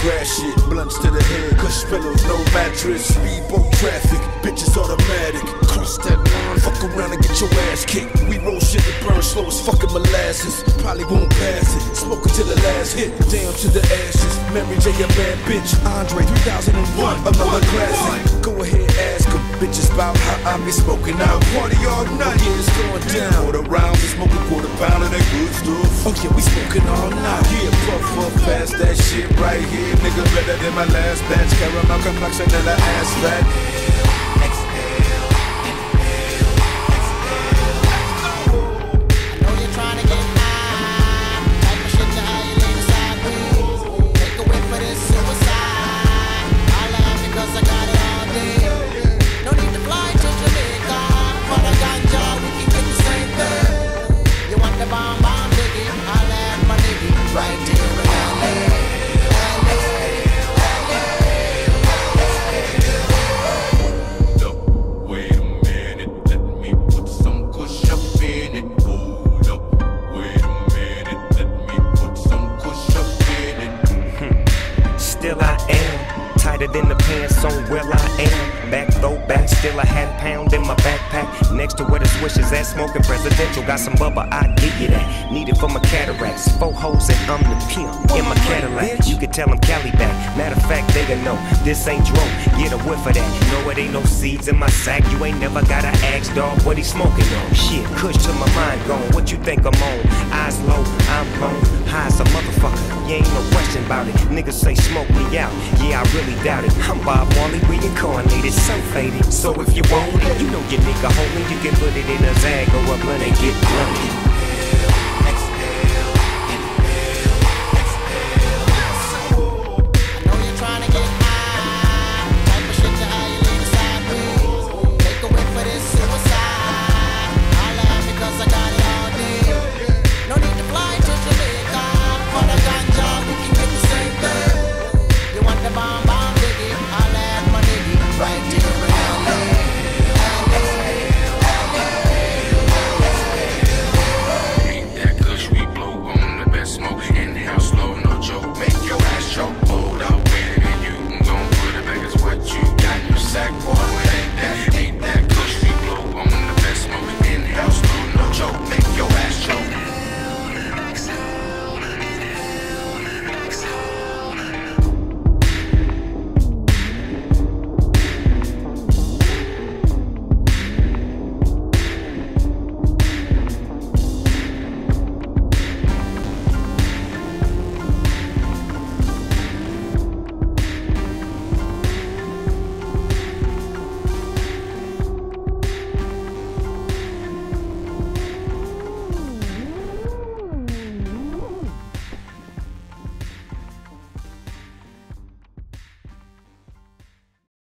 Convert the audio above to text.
crash it. Blunts to the head, cush pillows, no mattress. Speedboat traffic, bitches automatic. Cross that line, fuck around and get your ass kicked. We roll shit that burn slow as fucking molasses. Probably won't pass it. Smoke until the last hit, down to the ashes. Mary J, a bad bitch. Andre 3001, another classic. Go ahead, ask them. Bitches about how I be smoking out. Party all night. It's going down. All around pound of that good stuff. Oh yeah, we smoking all night. Yeah, puff, puff, pass that shit right here. Nigga better than my last batch. Caramel complexion and the ass fat. Tighter than the pants on where I am. Back throw back, still a half pound in my backpack. Next to where the swish is at, smoking presidential. Got some bubba, I give you that. Need it for my cataracts. Four hoes and I'm the pimp in my Cadillac. You can tell them Cali back. Matter of fact, they know this ain't dro. Get a whiff of that. No, it ain't no seeds in my sack. You ain't never gotta ask, dog, what he smoking on. Shit, kush to my mind gone. What you think I'm on? Eyes Niggas say smoke me out. Yeah, I really doubt it. I'm Bob Marley reincarnated, so faded. So if you want it, you know your nigga homie. You can put it in a bag a blunt and get blunted.